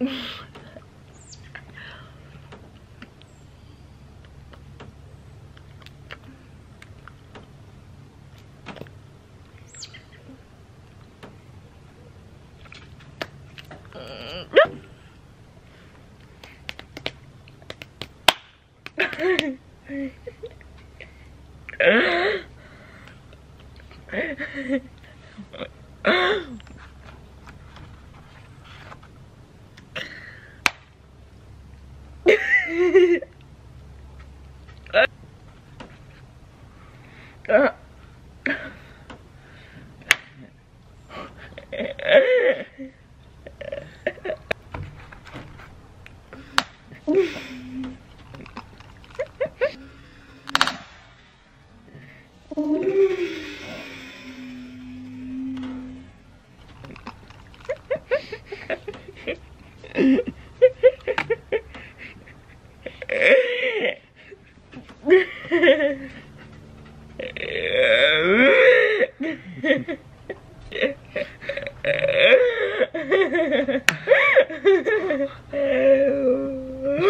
Ugh! Yeah.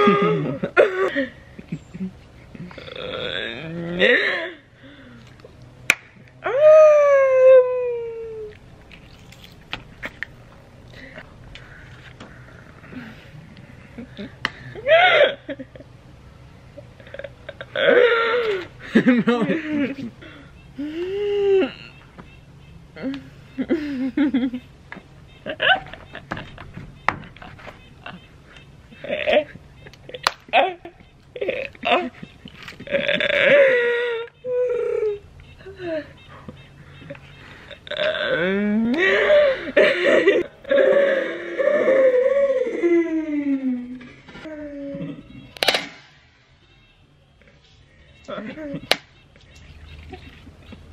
no. Um.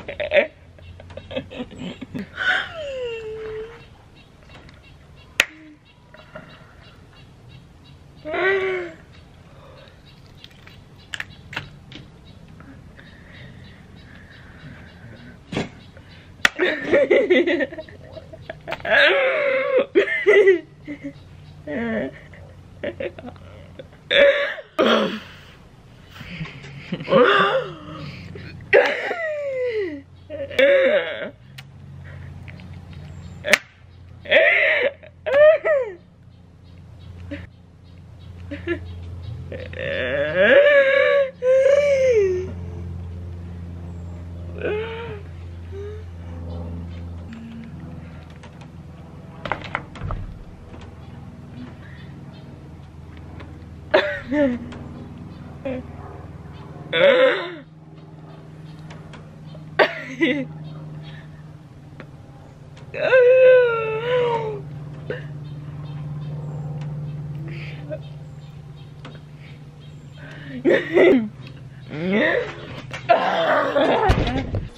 え Yeah. Yeah.